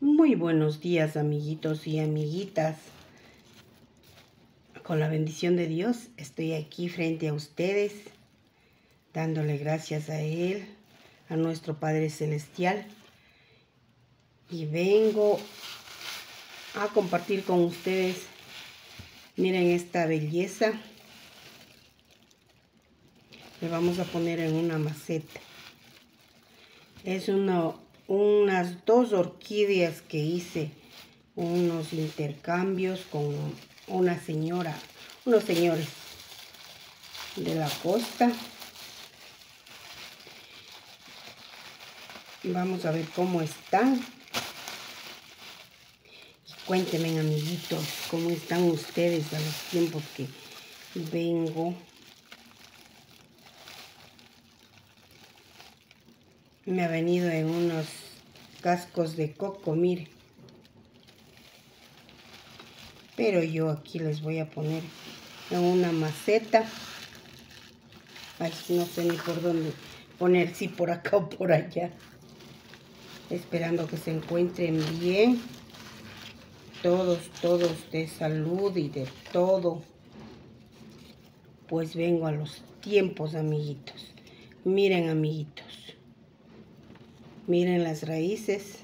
Muy buenos días amiguitos y amiguitas. Con la bendición de Dios estoy aquí frente a ustedes, dándole gracias a Él, a nuestro Padre Celestial. Y vengo a compartir con ustedes, miren esta belleza. Le vamos a poner en una maceta. Es una unas dos orquídeas que hice unos intercambios con una señora, unos señores de la costa. Vamos a ver cómo están. Cuéntenme, amiguitos, cómo están ustedes a los tiempos que vengo me ha venido en unos cascos de coco, mire. Pero yo aquí les voy a poner en una maceta. No sé ni por dónde poner, si por acá o por allá. Esperando que se encuentren bien. Todos, todos de salud y de todo. Pues vengo a los tiempos, amiguitos. Miren, amiguitos. Miren las raíces.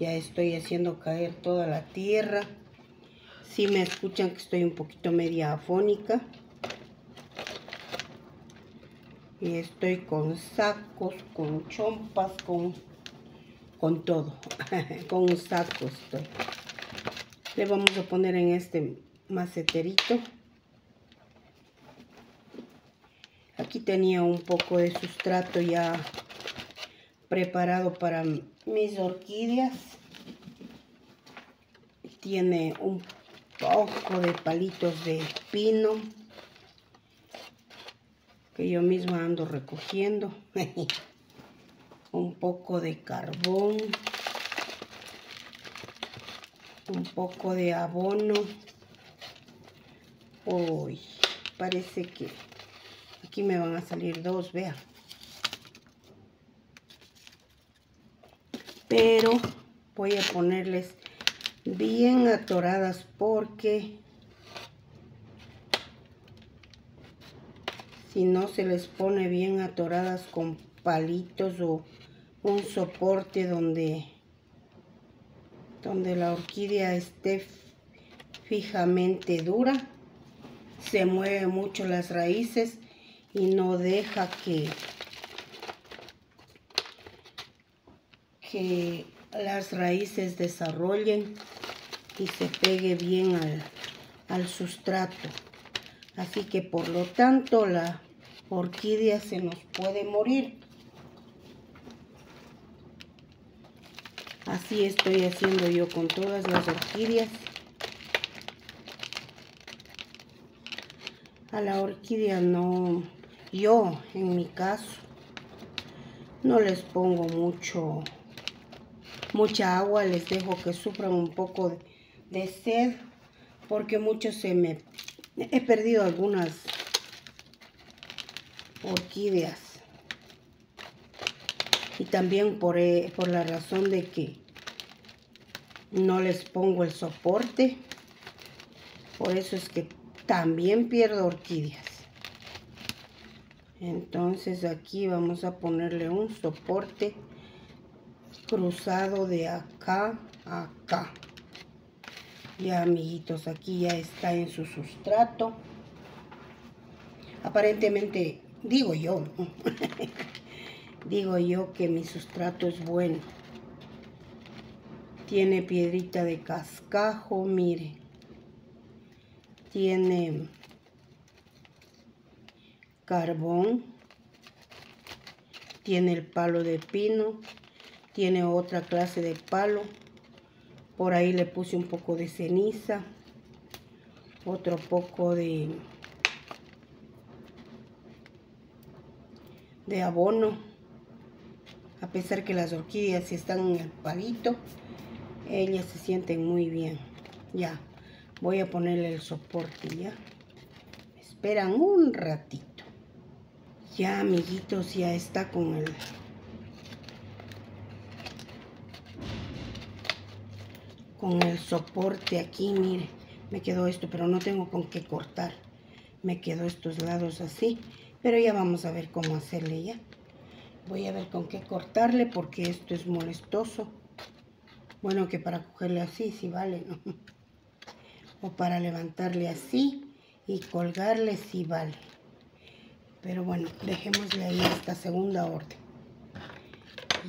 Ya estoy haciendo caer toda la tierra. Si me escuchan que estoy un poquito media afónica. Y estoy con sacos, con chompas, con, con todo. con sacos estoy. Le vamos a poner en este maceterito. Aquí tenía un poco de sustrato ya preparado para mis orquídeas. Tiene un poco de palitos de pino que yo misma ando recogiendo. un poco de carbón. Un poco de abono. Uy, parece que aquí me van a salir dos, vean. Pero voy a ponerles bien atoradas porque si no se les pone bien atoradas con palitos o un soporte donde donde la orquídea esté fijamente dura se mueve mucho las raíces y no deja que las raíces desarrollen y se pegue bien al, al sustrato. Así que por lo tanto la orquídea se nos puede morir. Así estoy haciendo yo con todas las orquídeas. A la orquídea no, yo en mi caso, no les pongo mucho mucha agua, les dejo que sufran un poco de, sed, porque mucho se me... He perdido algunas orquídeas. Y también por, eh, por la razón de que no les pongo el soporte. Por eso es que también pierdo orquídeas. Entonces aquí vamos a ponerle un soporte cruzado de acá a acá. Ya, amiguitos, aquí ya está en su sustrato. Aparentemente, digo yo, digo yo que mi sustrato es bueno. Tiene piedrita de cascajo, mire. Tiene carbón. Tiene el palo de pino tiene otra clase de palo. Por ahí le puse un poco de ceniza. Otro poco de, de abono. A pesar que las orquídeas están en el palito, ellas se sienten muy bien. Ya, voy a ponerle el soporte ya. Esperan un ratito. Ya, amiguitos, ya está con el con el soporte aquí, mire, me quedó esto, pero no tengo con qué cortar. Me quedó estos lados así, pero ya vamos a ver cómo hacerle ya. Voy a ver con qué cortarle porque esto es molestoso. Bueno, que para cogerle así sí vale, ¿no? O para levantarle así y colgarle sí vale. Pero bueno, dejémosle ahí esta segunda orden.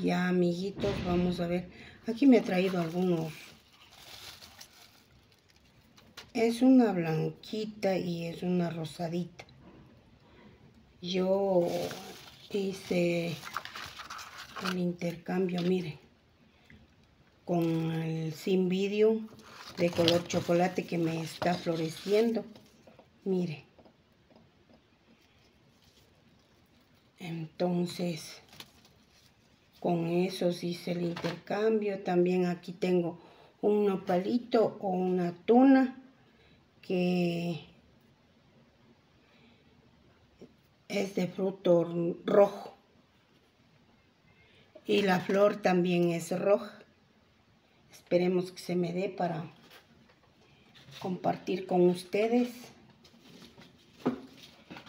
Ya, amiguitos, vamos a ver. Aquí me ha traído algunos. Es una blanquita y es una rosadita. Yo hice el intercambio, miren, con el sin vídeo de color chocolate que me está floreciendo. Mire. Entonces, con esos hice el intercambio. También aquí tengo un nopalito o una tuna que es de fruto rojo. Y la flor también es roja. Esperemos que se me dé para compartir con ustedes.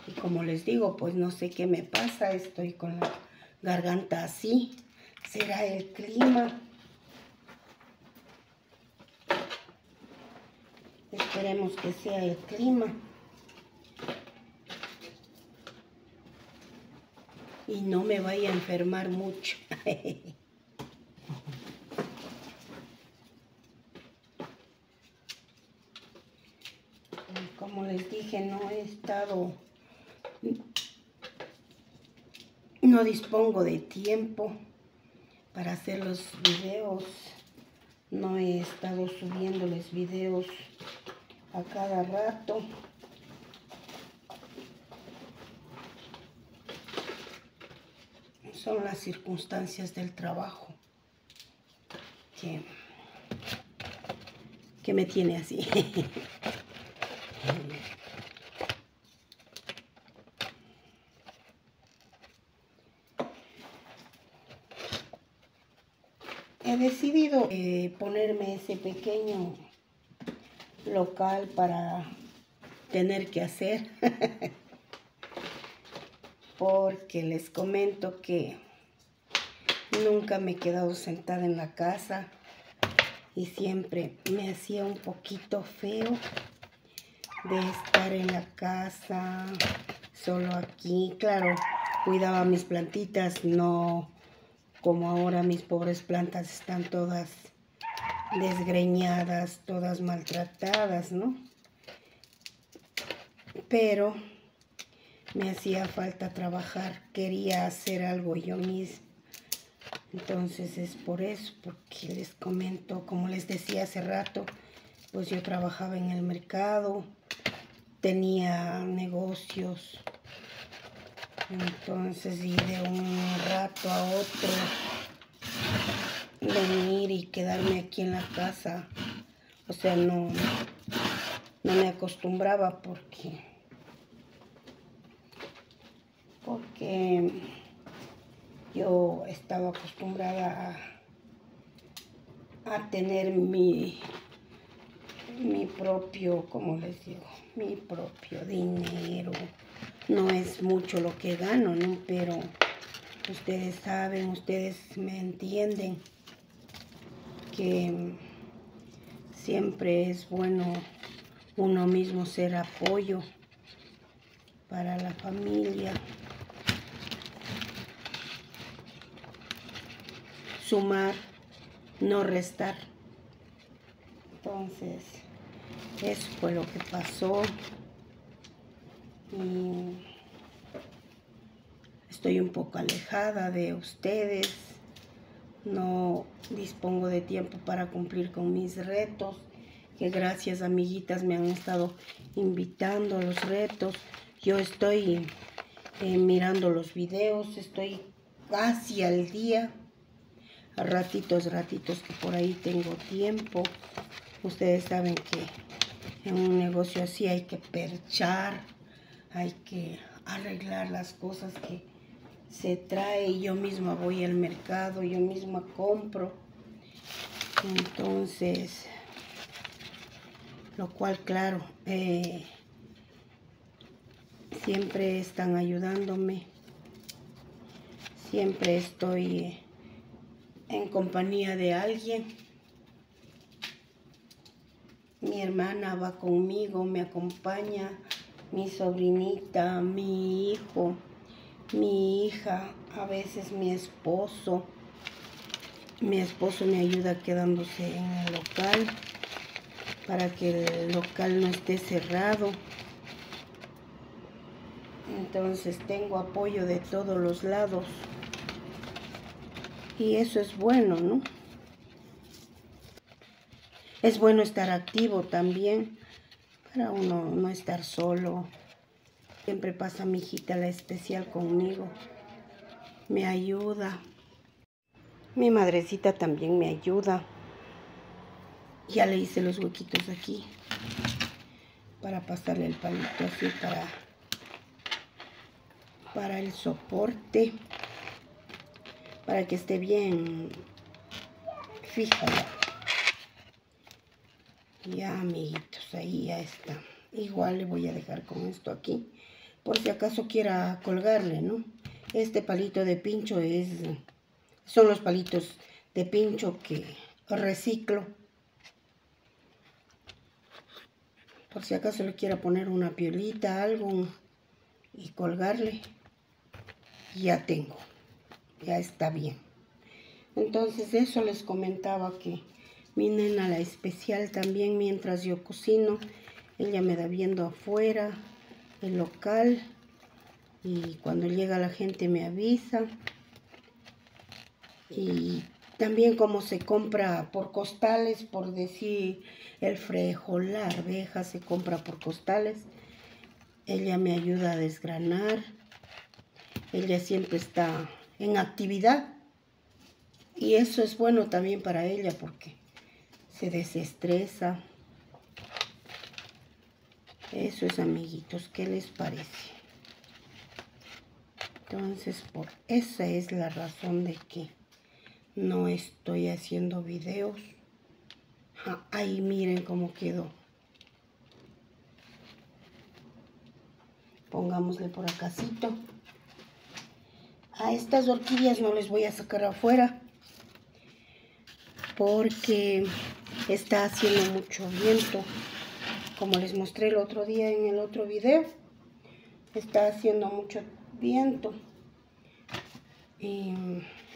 Y como les digo, pues no sé qué me pasa. Estoy con la garganta así. ¿Será el clima? Esperemos que sea el clima. Y no me vaya a enfermar mucho. Como les dije, no he estado no dispongo de tiempo para hacer los videos. No he estado subiéndoles videos a cada rato. Son las circunstancias del trabajo que, que me tiene así. he decidido eh, ponerme ese pequeño local para tener que hacer. Porque les comento que nunca me he quedado sentada en la casa y siempre me hacía un poquito feo de estar en la casa, solo aquí. Claro, cuidaba mis plantitas, no como ahora mis pobres plantas están todas desgreñadas, todas maltratadas, ¿no? Pero me hacía falta trabajar, quería hacer algo yo misma. Entonces es por eso, porque les comento, como les decía hace rato, pues yo trabajaba en el mercado, tenía negocios, entonces, y de un rato a otro, venir y quedarme aquí en la casa, o sea, no, no me acostumbraba porque, porque yo estaba acostumbrada a, a tener mi, mi propio, como les digo, mi propio dinero, no es mucho lo que gano, ¿no? Pero ustedes saben, ustedes me entienden que siempre es bueno uno mismo ser apoyo para la familia. Sumar, no restar. Entonces, eso fue lo que pasó y estoy un poco alejada de ustedes, no dispongo de tiempo para cumplir con mis retos, que gracias amiguitas me han estado invitando a los retos. Yo estoy eh, mirando los videos, estoy casi al día, a ratitos, ratitos que por ahí tengo tiempo. Ustedes saben que en un negocio así hay que perchar, hay que arreglar las cosas que se trae. Yo misma voy al mercado, yo misma compro. Entonces, lo cual, claro, eh, siempre están ayudándome, siempre estoy en compañía de alguien. Mi hermana va conmigo, me acompaña, mi sobrinita, mi hijo, mi hija, a veces mi esposo. Mi esposo me ayuda quedándose en el local para que el local no esté cerrado. Entonces tengo apoyo de todos los lados. Y eso es bueno, ¿no? Es bueno estar activo también para uno no estar solo. Siempre pasa mi hijita la especial conmigo. Me ayuda. Mi madrecita también me ayuda. Ya le hice los huequitos aquí para pasarle el palito así para, para el soporte para que esté bien fija ya. amiguitos, ahí ya está. Igual le voy a dejar con esto aquí, por si acaso quiera colgarle, ¿no? Este palito de pincho es, son los palitos de pincho que reciclo. Por si acaso le quiera poner una piolita, algo, y colgarle, ya tengo ya está bien. Entonces eso les comentaba que mi nena la especial también mientras yo cocino, ella me da viendo afuera el local y cuando llega la gente me avisa. Y también como se compra por costales, por decir el frejol, la arveja se compra por costales, ella me ayuda a desgranar. Ella siempre está en actividad. Y eso es bueno también para ella porque se desestresa. Eso es, amiguitos, ¿qué les parece? Entonces, por esa es la razón de que no estoy haciendo videos. ahí miren cómo quedó. Pongámosle por acácito. A estas orquídeas no les voy a sacar afuera porque está haciendo mucho viento. Como les mostré el otro día en el otro video, está haciendo mucho viento. Y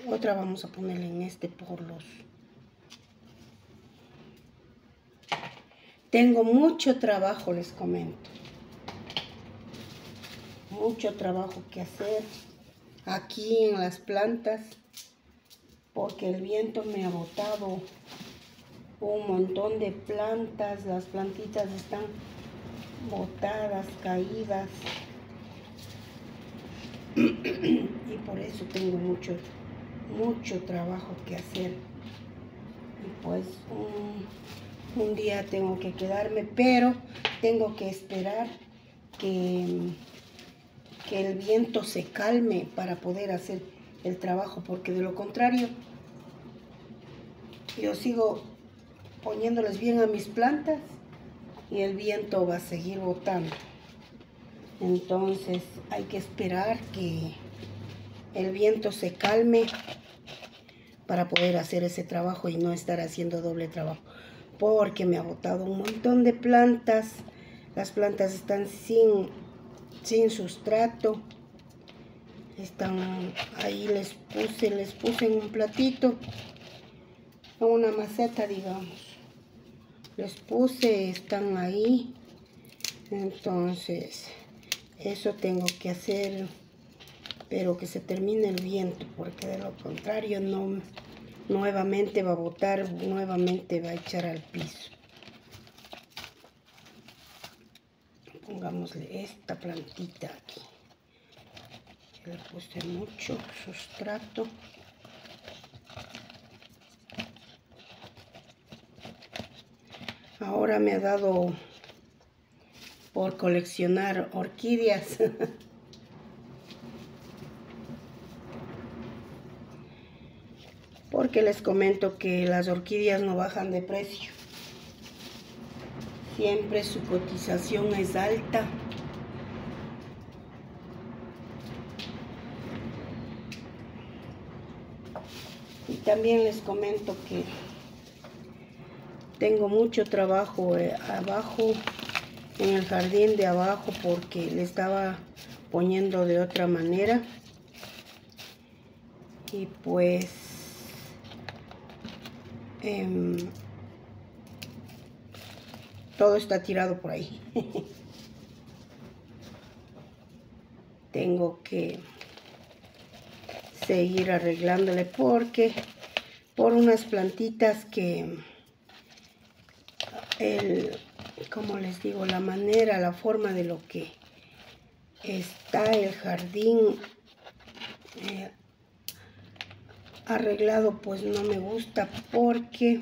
otra vamos a ponerle en este por los... Tengo mucho trabajo, les comento. Mucho trabajo que hacer aquí en las plantas porque el viento me ha botado un montón de plantas, las plantitas están botadas, caídas. Y por eso tengo mucho, mucho trabajo que hacer. Y pues un, un día tengo que quedarme, pero tengo que esperar que que el viento se calme para poder hacer el trabajo, porque de lo contrario, yo sigo poniéndoles bien a mis plantas y el viento va a seguir botando. Entonces hay que esperar que el viento se calme para poder hacer ese trabajo y no estar haciendo doble trabajo. Porque me ha botado un montón de plantas. Las plantas están sin sin sustrato. Están ahí les puse, les puse en un platito, en una maceta, digamos. Les puse, están ahí. Entonces, eso tengo que hacer, pero que se termine el viento, porque de lo contrario no nuevamente va a botar, nuevamente va a echar al piso. pongámosle esta plantita aquí le puse mucho sustrato ahora me ha dado por coleccionar orquídeas porque les comento que las orquídeas no bajan de precio Siempre su cotización es alta. Y también les comento que tengo mucho trabajo eh, abajo en el jardín de abajo porque le estaba poniendo de otra manera. Y pues em, todo está tirado por ahí. Tengo que seguir arreglándole porque por unas plantitas que el como les digo la manera la forma de lo que está el jardín eh, arreglado pues no me gusta porque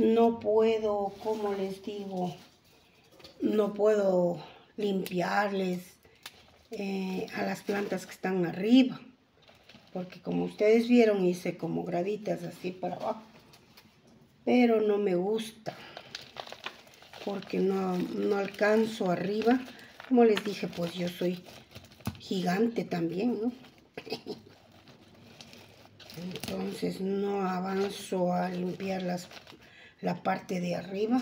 no puedo, como les digo, no puedo limpiarles eh, a las plantas que están arriba. Porque como ustedes vieron hice como graditas así para abajo. Pero no me gusta. Porque no, no alcanzo arriba. Como les dije, pues yo soy gigante también, entonces no avanzo a limpiar las, la parte de arriba.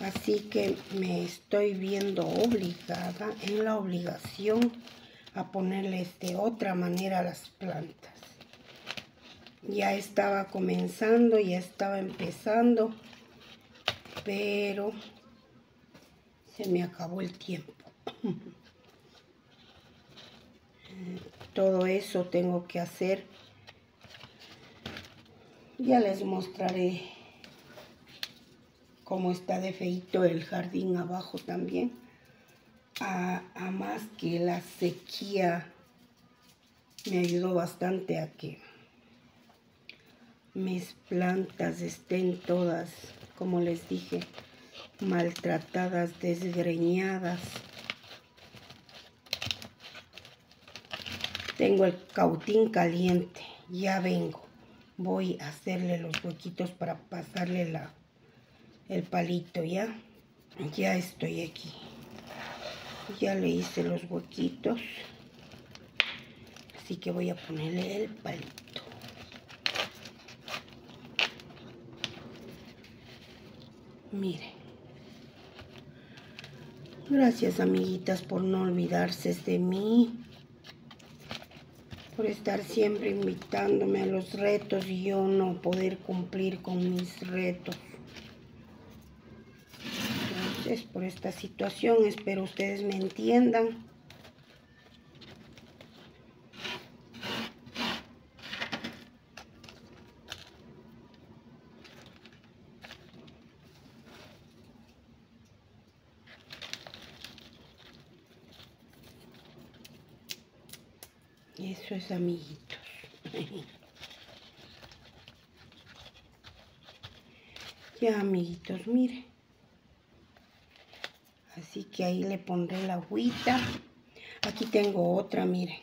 Así que me estoy viendo obligada en la obligación a ponerles de otra manera las plantas ya estaba comenzando ya estaba empezando pero se me acabó el tiempo. Todo eso tengo que hacer. Ya les mostraré cómo está de feito el jardín abajo también. A, a más que la sequía me ayudó bastante a que mis plantas estén todas como les dije maltratadas desgreñadas Tengo el cautín caliente. Ya vengo. Voy a hacerle los huequitos para pasarle la, el palito, ¿ya? Ya estoy aquí. Ya le hice los huequitos. Así que voy a ponerle el palito. Miren. Gracias, amiguitas, por no olvidarse de mí por estar siempre invitándome a los retos y yo no poder cumplir con mis retos. Entonces, por esta situación, espero ustedes me entiendan. Eso es amiguitos. ya amiguitos, miren. Así que ahí le pondré la agüita. Aquí tengo otra, miren.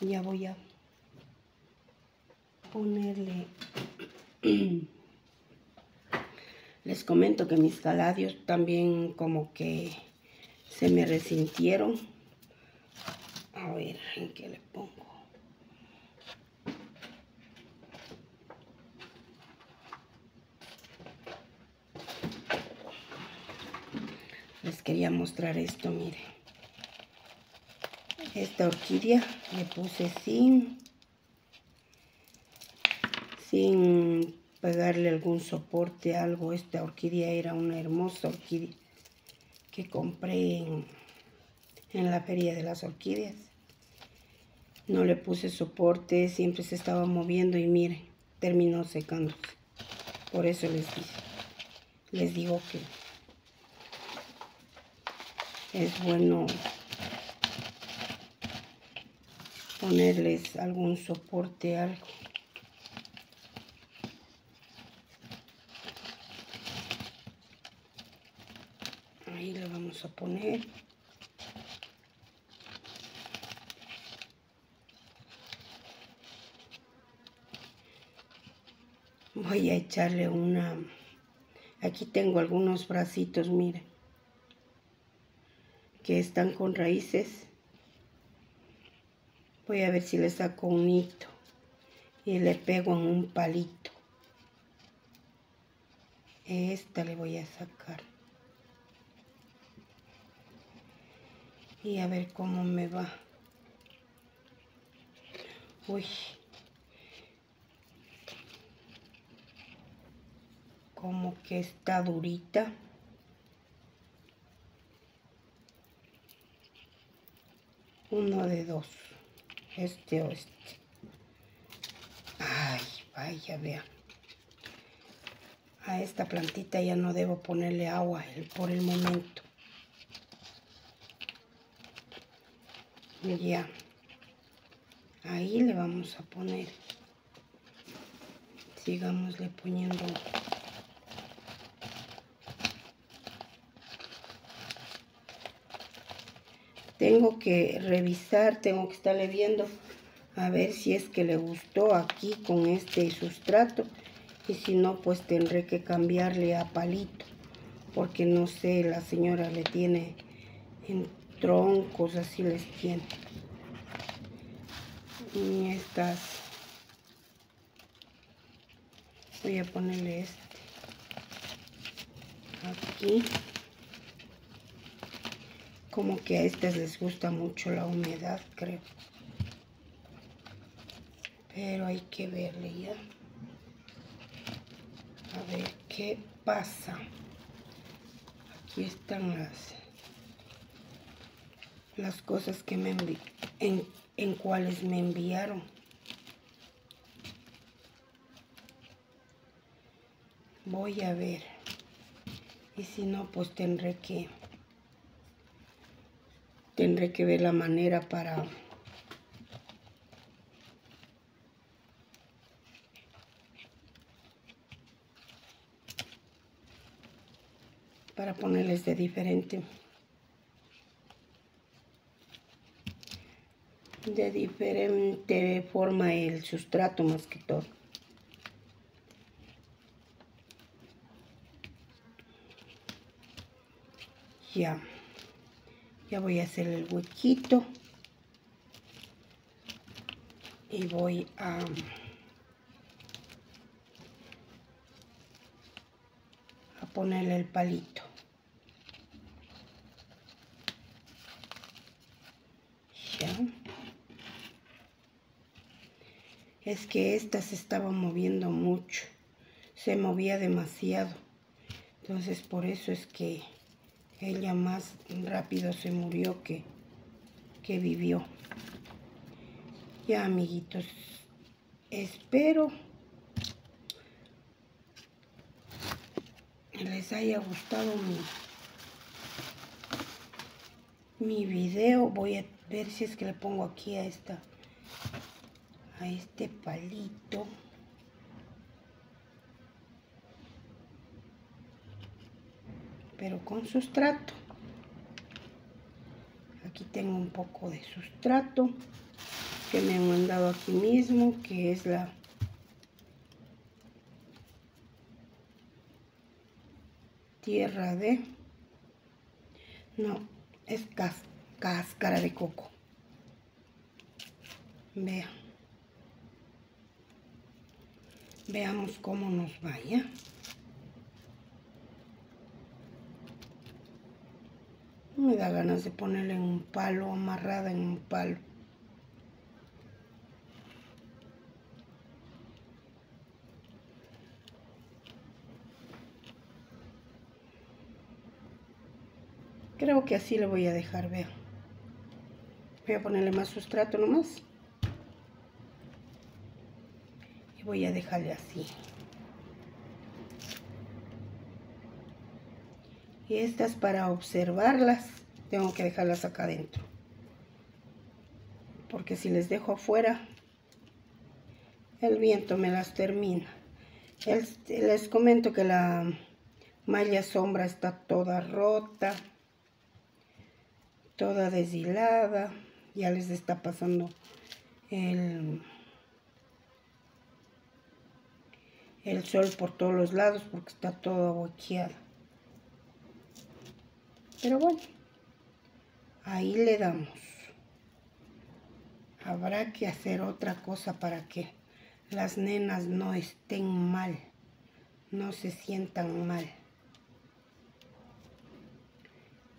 Ya voy a ponerle... Les comento que mis caladios también como que se me resintieron. A ver, ¿en qué le pongo? Les quería mostrar esto, mire. Esta orquídea le puse sin, sin pegarle algún soporte, algo. Esta orquídea era una hermosa orquídea que compré en, la feria de las orquídeas. No le puse soporte, siempre se estaba moviendo y mire, terminó secándose. Por eso les dije, les digo que es bueno ponerles algún soporte, algo. Ahí le vamos a poner voy a echarle una... Aquí tengo algunos bracitos, miren, que están con raíces. Voy a ver si le saco un hito y le pego en un palito. Esta le voy a sacar. Y a ver cómo me va. Uy. Como que está durita. Uno de dos. Este o este. Ay, vaya, vean. A esta plantita ya no debo ponerle agua por el momento. Ya. Ahí le vamos a poner. Sigámosle poniendo. Tengo que revisar tengo que estarle viendo a ver si es que le gustó aquí con este sustrato. Y si no pues tendré que cambiarle a palito porque no sé la señora le tiene en troncos así les tiene. Y estas voy a ponerle este aquí. Como que a estas les gusta mucho la humedad creo. Pero hay que verle ya. A ver qué pasa. Aquí están las las cosas que me en en cuales me enviaron. Voy a ver. Y si no, pues tendré que tendré que ver la manera para para ponerles de diferente de diferente forma el sustrato más que todo. Ya, ya voy a hacer el huequito y voy a a ponerle el palito. Es que esta se estaba moviendo mucho, se movía demasiado. Entonces por eso es que ella más rápido se murió que, que vivió. Ya amiguitos, espero les haya gustado mi, mi video. Voy a ver si es que le pongo aquí a esta a este palito. Pero con sustrato. Aquí tengo un poco de sustrato que me han mandado aquí mismo que es la tierra de no es cáscara de coco. Vean Veamos cómo nos vaya. Me da ganas de ponerle en un palo, amarrada en un palo. Creo que así le voy a dejar, vean. Voy a ponerle más sustrato nomás. Voy a dejarle así. Y estas para observarlas, tengo que dejarlas acá adentro. Porque si les dejo afuera, el viento me las termina. les comento que la malla sombra está toda rota, toda deshilada. Ya les está pasando el el sol por todos los lados porque está todo aboqueado. Pero bueno, ahí le damos. Habrá que hacer otra cosa para que las nenas no estén mal, no se sientan mal.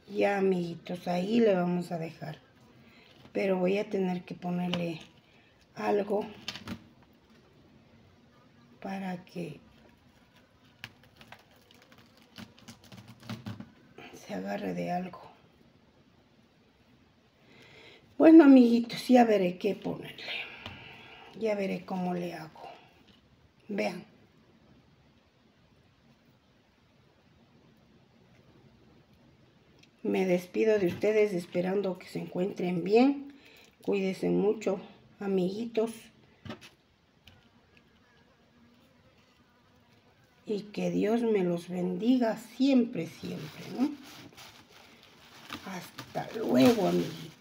Ya, amiguitos, ahí le vamos a dejar. Pero voy a tener que ponerle algo para que se agarre de algo. Bueno, amiguitos, ya veré qué ponerle. Ya veré cómo le hago. Vean. Me despido de ustedes esperando que se encuentren bien. Cuídense mucho, amiguitos. Y que Dios me los bendiga siempre, siempre. Hasta luego, amiguitos.